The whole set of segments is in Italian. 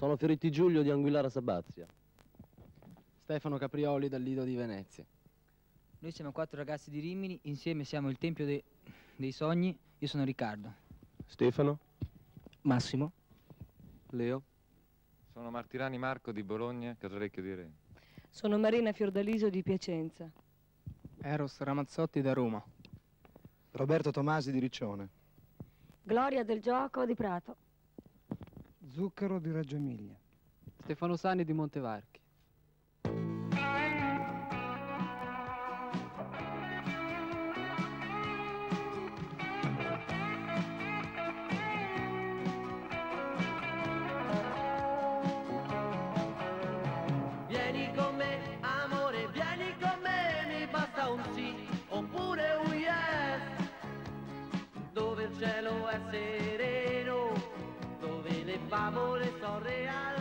Sono Fioriti Giulio di Anguillara Sabazia. Stefano Caprioli dal Lido di Venezia. Noi siamo quattro ragazzi di Rimini, insieme siamo il Tempio de- dei Sogni. Io sono Riccardo. Stefano? Massimo? Leo? Sono Martirani Marco di Bologna, Casalecchio di Re. Sono Marina Fiordaliso di Piacenza. Eros Ramazzotti da Roma. Roberto Tomasi di Riccione. Gloria del Gioco di Prato. Zucchero di Reggio Emilia. Stefano Sani di Montevarchi. Vieni con me, amore, vieni con me, mi basta un sì oppure un yes. Dove il cielo è sereno, vamos, eso real.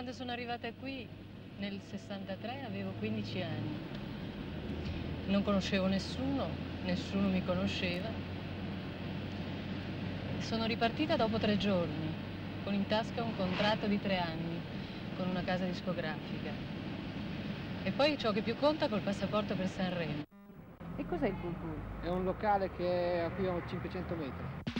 Quando sono arrivata qui nel 63 avevo 15 anni. Non conoscevo nessuno, nessuno mi conosceva. Sono ripartita dopo tre giorni, con in tasca un contratto di tre anni, con una casa discografica. E poi ciò che più conta col passaporto per Sanremo. E cos'è il Pulpul? È un locale che è qui a 500 metri.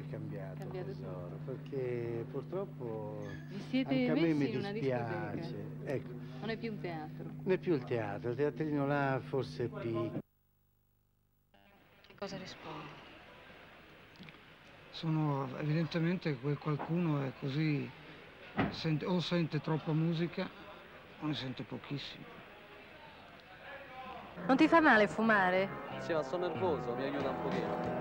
è cambiato, Cambiato tesoro, perché purtroppo Vi siete anche a me mi dispiace. Ecco, Non è più un teatro. non è più il teatro, il teatrino là forse è piccolo. Che cosa risponde? Sono evidentemente quel qualcuno è così, sente- o sente troppa musica o ne sente pochissimo. Non ti fa male fumare? Sì, ma sono nervoso, mi aiuta un pochino.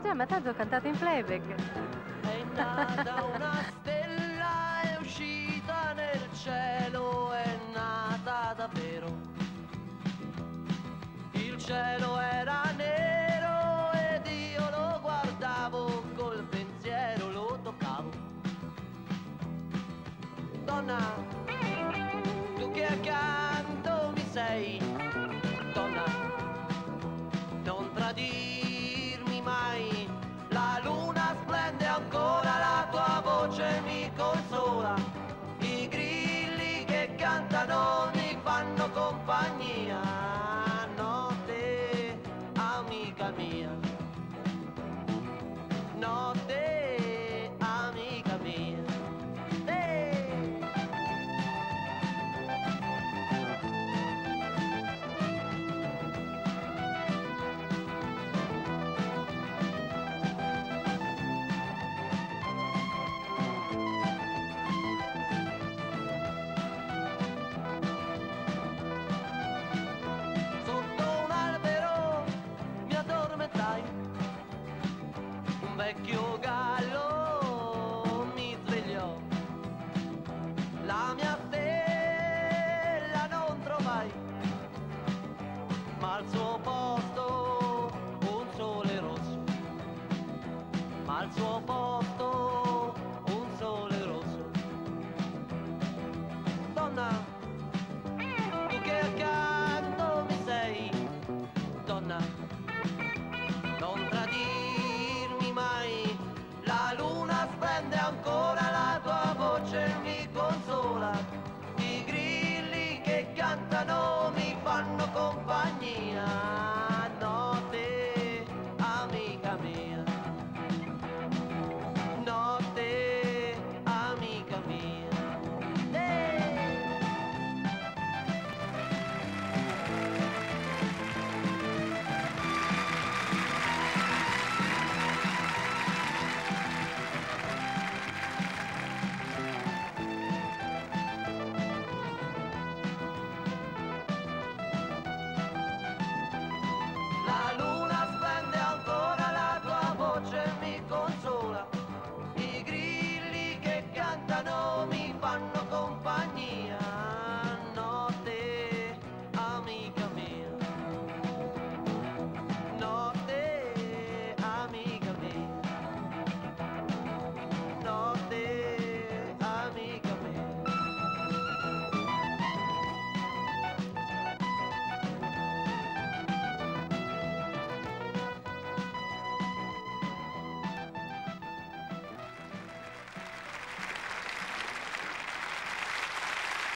Già, ma tanto ho cantato in playback. È nata una stella, è uscita nel cielo, è nata davvero. Il cielo era nero ed io lo guardavo, col pensiero lo toccavo. Donna, vida mía.